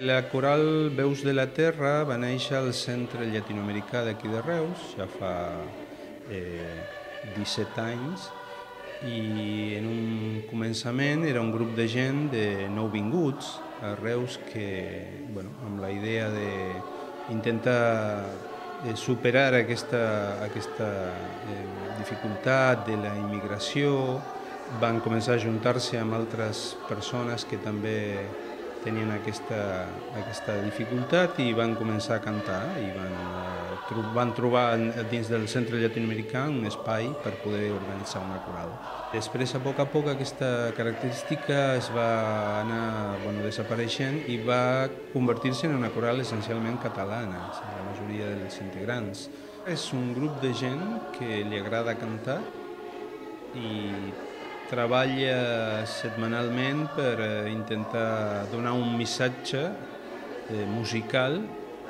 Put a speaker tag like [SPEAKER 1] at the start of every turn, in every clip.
[SPEAKER 1] La coral Veus de la Terra va néixer al centre llatinoamericà d'aquí de Reus, ja fa eh, 17 anys, i en un començament era un grup de gent de nouvinguts a Reus que, bueno, amb la idea d'intentar eh, superar aquesta, aquesta eh, dificultat de la immigració, van començar a juntar-se amb altres persones que també tenien aquesta, aquesta dificultat i van començar a cantar i van, uh, van trobar dins del centre llatinoamericà un espai per poder organitzar una coral. Després, a poc a poc, aquesta característica es va anar bueno, desapareixent i va convertir-se en una coral essencialment catalana, la majoria dels integrants. És un grup de gent que li agrada cantar i treballa setmanalment per eh, intentar donar un missatge eh, musical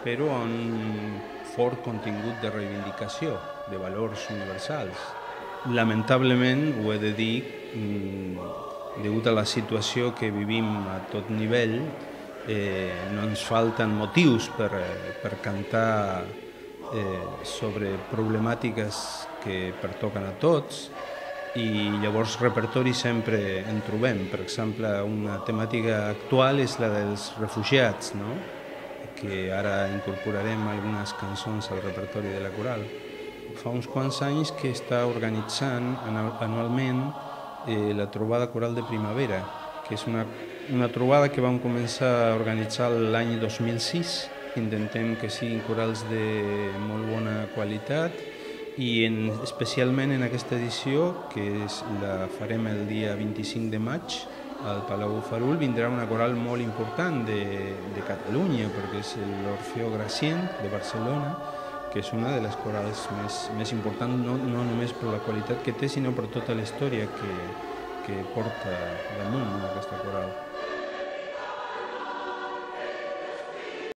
[SPEAKER 1] però amb fort contingut de reivindicació, de valors universals. Lamentablement, ho he de dir, mm, degut a la situació que vivim a tot nivell, eh, no ens falten motius per, eh, per cantar eh, sobre problemàtiques que pertoquen a tots, i llavors repertori sempre en trobem. Per exemple, una temàtica actual és la dels refugiats, no? que ara incorporarem algunes cançons al repertori de la coral. Fa uns quants anys que està organitzant anualment eh, la trobada coral de primavera, que és una, una trobada que vam començar a organitzar l'any 2006. Intentem que siguin corals de molt bona qualitat i en, especialment en aquesta edició, que és, la farem el dia 25 de maig al Palau Farul, vindrà una coral molt important de, de Catalunya, perquè és l'Orfeo Gracient de Barcelona, que és una de les corals més, més importants, no, no només per la qualitat que té, sinó per tota la història que, que porta damunt aquesta.